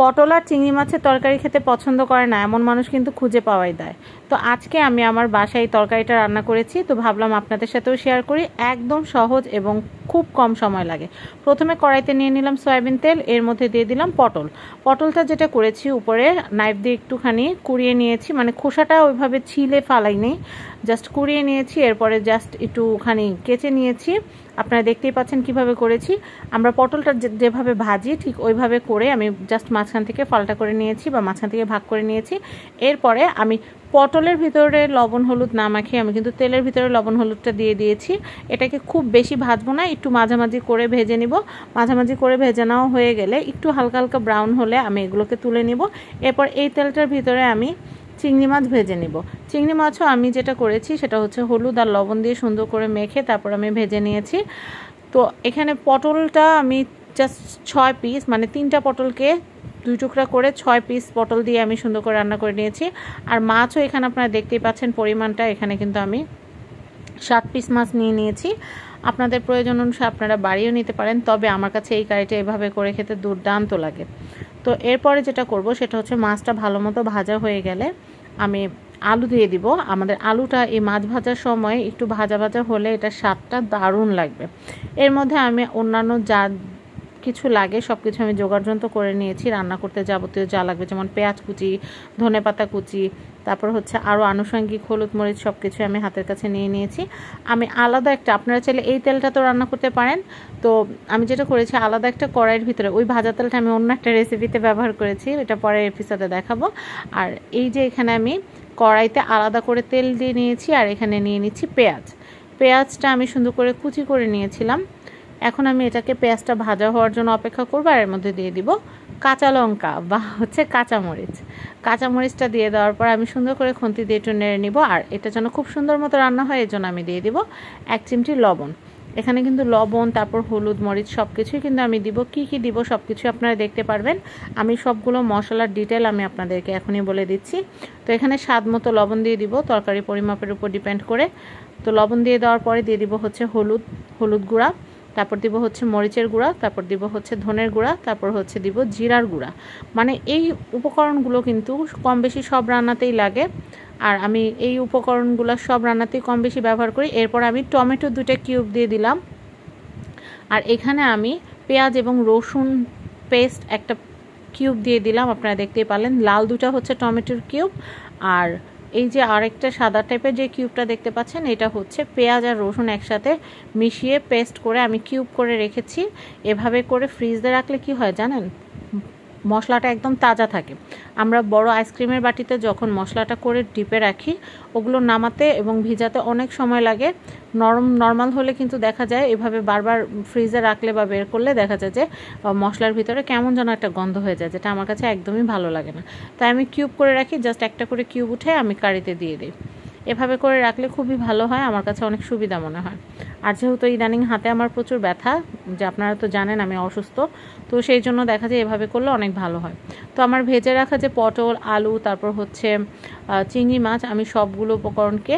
পটল আর চিংড়ি মাছের তরকারি খেতে পছন্দ করে না, এমন মানুষ কিন্তু খুঁজে পাওয়াই দেয়। তো আজকে আমি আমার বাসায় এই তরকারিটা রান্না করেছি, তো ভাবলাম আপনাদের সাথেও শেয়ার করি। একদম সহজ এবং খুব কম সময় লাগে। প্রথমে কড়াইতে নিয়ে নিলাম সয়াবিন তেল, এর মধ্যে দিয়ে দিলাম পটল। পটলটা যেটা করেছি উপরে নাইফ দিয়ে একটুখানি কুড়িয়ে নিয়েছি মানে খোসাটা ওইভাবে ছিলে ফালাই নেই জাস্ট কুড়িয়ে নিয়েছি, এরপরে জাস্ট একটুখানি কেচে নিয়েছি। আপনারা দেখতেই পাচ্ছেন কীভাবে করেছি। আমরা পটলটা যেভাবে ভাজি ঠিক ওইভাবে করে আমি জাস্ট মাঝখান থেকে ফলটা করে নিয়েছি বা মাঝখান থেকে ভাগ করে নিয়েছি। এরপরে আমি পটলের ভিতরে লবণ, হলুদ না মাখিয়ে আমি কিন্তু তেলের ভিতরে লবণ, হলুদটা দিয়ে দিয়েছি। এটাকে খুব বেশি ভাজবো না, একটু মাঝামাঝি করে ভেজে নিব। মাঝামাঝি করে ভেজে নেওয়া হয়ে গেলে একটু হালকা হালকা ব্রাউন হলে আমি এগুলোকে তুলে নিব। এরপর এই তেলটার ভিতরে আমি চিংড়ি মাছ ভেজে নিব। চিংড়ি মাছও আমি যেটা করেছি সেটা হচ্ছে হলুদ আর লবণ দিয়ে সুন্দর করে মেখে তারপর আমি ভেজে নিয়েছি। তো এখানে পটলটা আমি জাস্ট ছয় পিস মানে তিনটা পটলকে দুই টুকরা করে ছয় পিস পটল দিয়ে আমি সুন্দর করে রান্না করে নিয়েছি। আর মাছও এখানে আপনারা দেখতেই পাচ্ছেন পরিমাণটা, এখানে কিন্তু আমি সাত পিস মাছ নিয়ে নিয়েছি। আপনাদের প্রয়োজন অনুসারে আপনারা বাড়িও নিতে পারেন, তবে আমার কাছে এই কারিটা এভাবে করে খেতে দুর্দান্ত লাগে। তো এরপরে যেটা করব সেটা হচ্ছে মাছটা ভালো মতো ভাজা হয়ে গেলে আমি আলু দিয়ে দিব। আমাদের আলুটা এই মাছ ভাজার সময় একটু ভাজা ভাজা হলে এটা স্বাদটা দারুণ লাগবে। এর মধ্যে আমি অন্যান্য যা কিছু লাগে সব কিছু আমি যোগাড়যন্ত্র করে নিয়েছি। রান্না করতে যাবতীয় যা লাগবে যেমন পেঁয়াজ কুচি ধনে পাতা কুচি তারপর হচ্ছে আরও আনুষঙ্গিক, হলুদ মরিচ সব কিছু আমি হাতের কাছে নিয়ে নিয়েছি। আমি আলাদা একটা, আপনারা চাইলে এই তেলটা তো রান্না করতে পারেন। তো আমি যেটা করেছি, আলাদা একটা কড়াইয়ের ভিতরে, ওই ভাজা তেলটা আমি অন্য একটা রেসিপিতে ব্যবহার করেছি, এটা পরের এপিসোডে দেখাবো। আর এই যে এখানে আমি কড়াইতে আলাদা করে তেল দিয়ে নিয়েছি, আর এখানে নিয়ে নিচ্ছি পেঁয়াজ। পেঁয়াজটা আমি সুন্দর করে কুচি করে নিয়েছিলাম। এখন আমি এটাকে পেঁয়াজটা ভাজা হওয়ার জন্য অপেক্ষা করব, আর এর মধ্যে দিয়ে দিব কাঁচা লঙ্কা বা হচ্ছে কাঁচামরিচ। কাঁচামরিচটা দিয়ে দেওয়ার পর আমি সুন্দর করে খুন্তি দিয়ে একটু নেড়ে নিব আর এটা যেন খুব সুন্দর মতো রান্না হয়, এর জন্য আমি দিয়ে দিব এক চিমটি লবণ। এখানে কিন্তু লবণ, তারপর হলুদ, মরিচ সব কিছুই কিন্তু আমি দিব। কি কি দিব সব কিছু আপনারা দেখতে পারবেন। আমি সবগুলো মশলার ডিটেল আমি আপনাদেরকে এখনই বলে দিচ্ছি। তো এখানে স্বাদ মতো লবণ দিয়ে দিব, তরকারি পরিমাপের উপর ডিপেন্ড করে। তো লবণ দিয়ে দেওয়ার পরে দিয়ে দিব হচ্ছে হলুদ হলুদ গুঁড়া। তারপর দিব হচ্ছে মরিচের গুঁড়া, তারপর দিব হচ্ছে ধনের গুঁড়া, তারপর হচ্ছে দিব জিরার গুঁড়া। মানে এই উপকরণগুলো কিন্তু কম বেশি সব রান্নাতেই লাগে। আর আমি এই উপকরণগুলো সব রান্নাতেই কম বেশি ব্যবহার করি। এরপর আমি টমেটো দুটো কিউব দিয়ে দিলাম। আর এখানে আমি পেঁয়াজ এবং রসুন পেস্ট একটা কিউব দিয়ে দিলাম। আপনারা দেখতেই পারলেন, লাল দুটা হচ্ছে টমেটোর কিউব। আর এই যে আরেকটা সাদা টাইপের যে কিউবটা দেখতে পাচ্ছেন, এটা হচ্ছে পেঁয়াজ আর রসুন একসাথে মিশিয়ে পেস্ট করে আমি কিউব করে রেখেছি। এভাবে করে ফ্রিজে রাখলে কি হয় জানেন? মশলাটা একদম তাজা থাকে। আমরা বড় আইসক্রিমের বাটিতে যখন মশলাটা করে ডিপে রাখি, ওগুলো নামাতে এবং ভিজাতে অনেক সময় লাগে। নরম নর্মাল হলে কিন্তু দেখা যায়, এভাবে বারবার ফ্রিজে রাখলে বা বের করলে দেখা যায় যে মশলার ভিতরে কেমন যেন একটা গন্ধ হয়ে যায়, যেটা আমার কাছে একদমই ভালো লাগে না। তাই আমি কিউব করে রাখি জাস্ট একটা করে কিউব উঠে আমি কারিতে দিয়ে দিই। এভাবে করে রাখলে খুবই ভালো হয়, আমার কাছে অনেক সুবিধা মনে হয়। আর যেহেতু ইদানিং হাতে আমার প্রচুর ব্যথা, যে আপনারা তো জানেন আমি অসুস্থ, তো সেই জন্য দেখা যায় এভাবে করলে অনেক ভালো হয়। তো আমার ভেজে রাখা যে পটল, আলু, তারপর হচ্ছে চিংড়ি মাছ, আমি সবগুলো উপকরণকে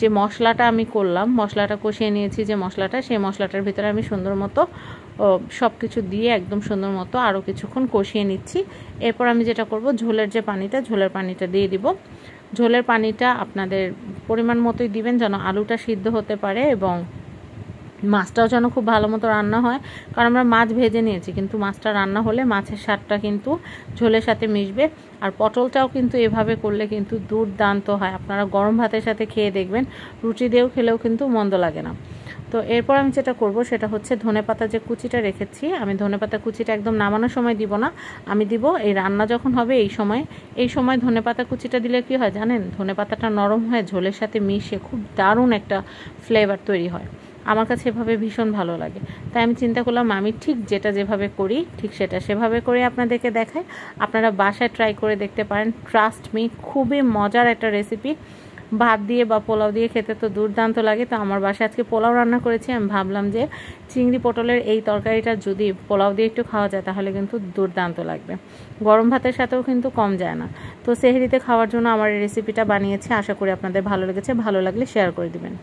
যে মশলাটা আমি করলাম, মশলাটা কষিয়ে নিয়েছি যে মশলাটা, সেই মশলাটার ভিতরে আমি সুন্দর মতো সব কিছু দিয়ে একদম সুন্দর মতো আরও কিছুক্ষণ কষিয়ে নিচ্ছি। এরপর আমি যেটা করব, ঝোলের যে পানিটা, ঝোলের পানিটা দিয়ে দিব। ঝোলের পানিটা আপনাদের পরিমাণ মতোই দিবেন যেন আলুটা সিদ্ধ হতে পারে এবং মাছটাও যেন খুব ভালো মতো রান্না হয়। কারণ আমরা মাছ ভেজে নিয়েছি, কিন্তু মাছটা রান্না হলে মাছের স্বাদটা কিন্তু ঝোলের সাথে মিশবে। আর পটলটাও কিন্তু এভাবে করলে কিন্তু দুর্দান্ত হয়। আপনারা গরম ভাতের সাথে খেয়ে দেখবেন, রুটি দিয়েও খেলেও কিন্তু মন্দ লাগে না। তো এরপর আমি যেটা করব সেটা হচ্ছে ধনে পাতা যে কুচিটা রেখেছি, আমি ধনে পাতা কুচিটা একদম নামানোর সময় দিব না, আমি দিব এই রান্না যখন হবে এই সময়। এই সময় ধনে পাতা কুচিটা দিলে কি হয় জানেন? ধনে পাতাটা নরম হয়ে ঝোলের সাথে মিশে খুব দারুণ একটা ফ্লেভার তৈরি হয়। আমার কাছে এভাবে ভীষণ ভালো লাগে। তাই আমি চিন্তা করলাম, আমি ঠিক যেটা যেভাবে করি, ঠিক সেটা সেভাবে করে আপনাদেরকে দেখাই। আপনারা বাসায় ট্রাই করে দেখতে পারেন। ট্রাস্ট মি খুবই মজার একটা রেসিপি ভাত দিয়ে বা পোলাও দিয়ে খেতে তো দুর্দান্ত লাগে। তো আমার বাসায় আজকে পোলাও রান্না করেছি। আমি ভাবলাম যে চিংড়ি পটলের এই তরকারিটা যদি পোলাও দিয়ে একটু খাওয়া যায়, তাহলে কিন্তু দুর্দান্ত লাগবে। গরম ভাতের সাথেও কিন্তু কম যায় না। তো সেহরিতে খাওয়ার জন্য আমার এই রেসিপিটা বানিয়েছি। আশা করি আপনাদের ভালো লেগেছে। ভালো লাগলে শেয়ার করে দিবেন।